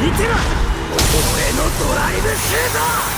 見てろ。俺のドライブシュート。